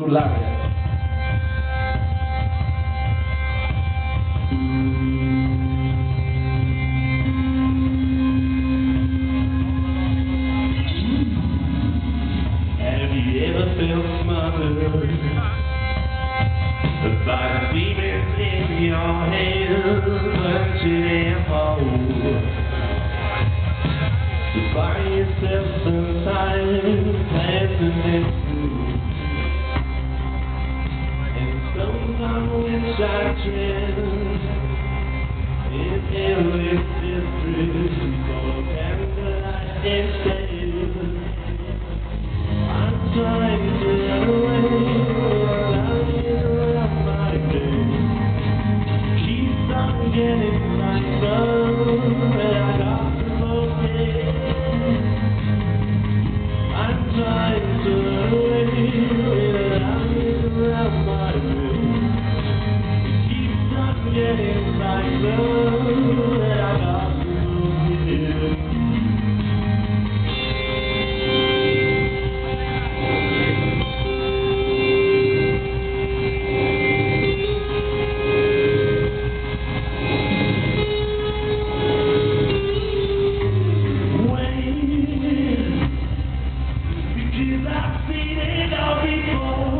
to Lariat. Have you ever felt smothered by the demons in your head? Buy yourself some time, in endless distress. Go paradise instead. 'Cause I've seen it all before.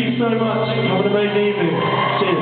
Thank you so much. Have an amazing evening. Cheers.